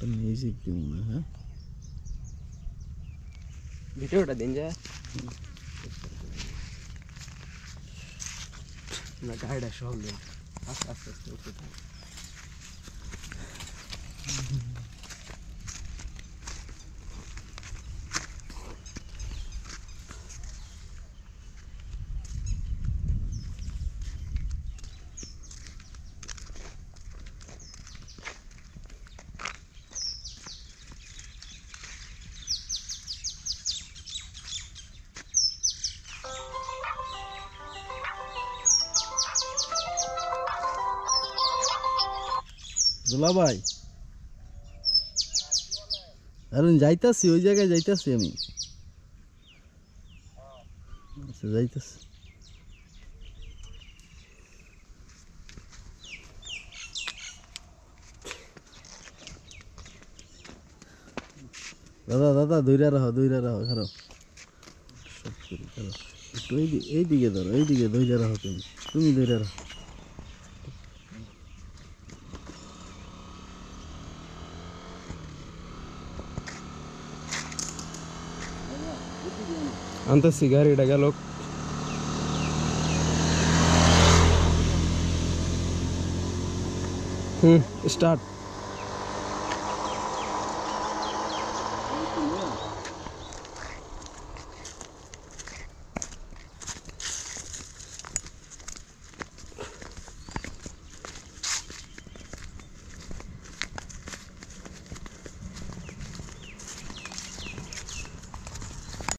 మొత్తం వేసి ఉన్నా బిటోడా దింజా నా గాయడ షాప్ లేదు দুলা ভাই আরে যাইতাছি ওই জায়গায় যাইতাছি আমি আচ্ছা যাইতাছি দাদা দাদা দইরা রাখো দইরা রাখো খারাপ সব করি খারাপ একটু এই দি- এই দিকে ধরো এই দিকে দইরা রাখো তুমি তুমি দইরা রাখো ಅಂತ ಸಿಗಾರೇಟ್ ಆಗ ಲೋಕ್ ಹ್ಞೂ ಸ್ಟಾರ್ಟ್